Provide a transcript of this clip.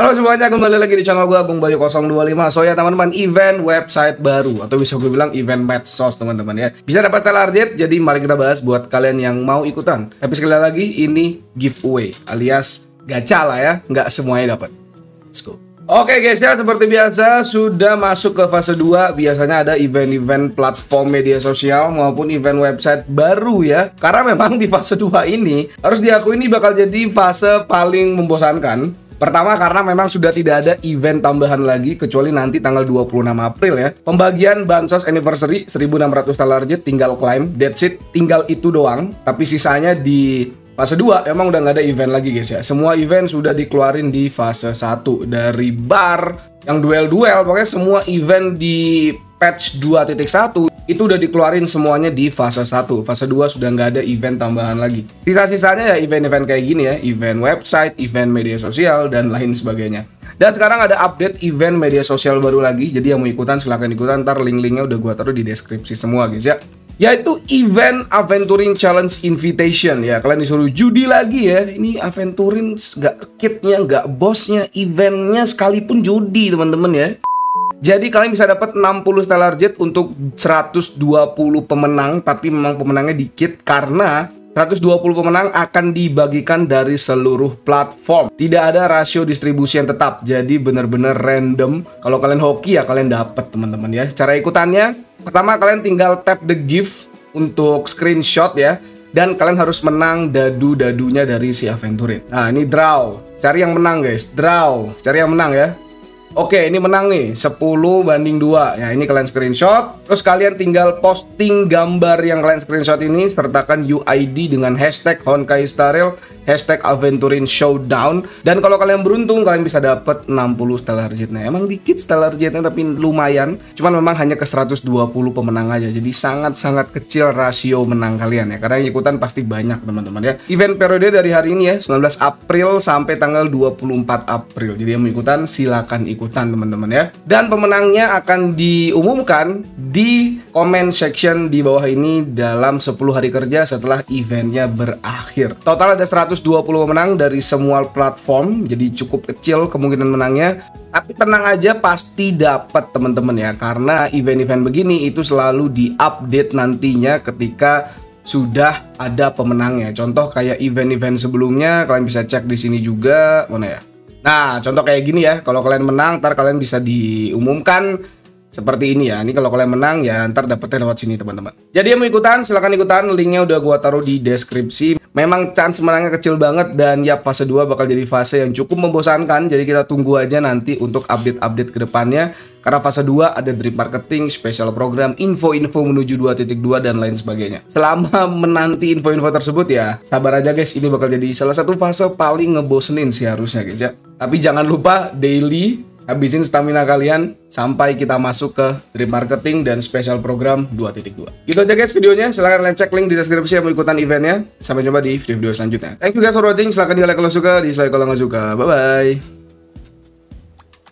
Halo semuanya, kembali lagi di channel gue Agung Bayu 025 So ya teman-teman, event website baru Atau bisa gue bilang event medsos teman-teman ya. Bisa dapat stellar jet, jadi mari kita bahas buat kalian yang mau ikutan. Tapi sekali lagi, ini giveaway Alias gacha lah ya, nggak semuanya dapat. Let's go. Oke guys ya, seperti biasa sudah masuk ke fase 2 Biasanya ada event-event platform media sosial maupun event website baru ya. Karena memang di fase 2 ini Harus diakui ini bakal jadi fase paling membosankan Pertama karena memang sudah tidak ada event tambahan lagi kecuali nanti tanggal 26 April ya. Pembagian bansos anniversary 1600 jet tinggal klaim, that's it, tinggal itu doang. Tapi sisanya di fase 2 emang udah nggak ada event lagi guys ya. Semua event sudah dikeluarin di fase 1 dari bar yang duel-duel pokoknya semua event di patch 2.1 itu udah dikeluarin semuanya di fase 1 fase 2 sudah nggak ada event tambahan lagi. Sisa-sisanya ya event-event kayak gini ya event website, event media sosial dan lain sebagainya. Dan sekarang ada update event media sosial baru lagi jadi yang mau ikutan silahkan ikutan ntar link-linknya udah gua taruh di deskripsi semua guys ya. Yaitu event Aventuring Challenge Invitation ya. Kalian disuruh judi lagi ya ini Aventuring nggak kitnya nggak bosnya eventnya sekalipun judi teman-teman ya jadi kalian bisa dapat 60 stellar jet untuk 120 pemenang tapi memang pemenangnya dikit karena 120 pemenang akan dibagikan dari seluruh platform. Tidak ada rasio distribusi yang tetap. Jadi benar-benar random. Kalau kalian hoki ya kalian dapat teman-teman ya. Cara ikutannya pertama kalian tinggal tap the gift untuk screenshot ya dan kalian harus menang dadu-dadunya dari si Aventurin. Nah, ini draw. Cari yang menang, guys. Draw. Cari yang menang ya. Oke, ini menang nih, 10 banding 2. Ya, ini kalian screenshot. Terus kalian tinggal posting gambar yang kalian screenshot ini sertakan UID dengan hashtag Honkai Starel hashtag Aventurin Showdown. Dan kalau kalian beruntung kalian bisa dapat 60 stellar jetnya emang dikit stellar jetnya tapi lumayan. Cuman memang hanya ke 120 pemenang aja. Jadi sangat-sangat kecil rasio menang kalian ya. Karena yang ikutan pasti banyak teman-teman ya. Event periode dari hari ini ya 19 April sampai tanggal 24 April. Jadi yang mau ikutan silakan ikutan teman-teman ya dan pemenangnya akan diumumkan di comment section di bawah ini dalam 10 hari kerja setelah eventnya berakhir total ada 100 120 pemenang dari semua platform, jadi cukup kecil kemungkinan menangnya. Tapi tenang aja pasti dapat teman-teman ya, karena event-event begini itu selalu diupdate nantinya ketika sudah ada pemenangnya. Contoh kayak event-event sebelumnya, kalian bisa cek di sini juga, mana ya? Nah, contoh kayak gini ya, kalau kalian menang, ntar kalian bisa diumumkan seperti ini ya. Ini kalau kalian menang ya ntar dapetnya lewat sini teman-teman. Jadi yang mau ikutan silahkan ikutan. Linknya udah gua taruh di deskripsi. Memang chance menangnya kecil banget dan ya fase 2 bakal jadi fase yang cukup membosankan. Jadi kita tunggu aja nanti untuk update-update ke depannya. Karena fase 2 ada drip marketing, special program, info-info menuju 2.2 dan lain sebagainya. Selama menanti info-info tersebut ya, sabar aja guys, ini bakal jadi salah satu fase paling ngebosenin sih harusnya guys ya. Tapi jangan lupa daily habisin stamina kalian sampai kita masuk ke drip marketing dan special program 2.2. Gitu aja guys videonya. Silahkan kalian cek link di deskripsi yang mau eventnya. Sampai jumpa di video-video selanjutnya. Thank you guys for watching. Silahkan di like kalau suka, di dislike kalau nggak suka. Bye-bye.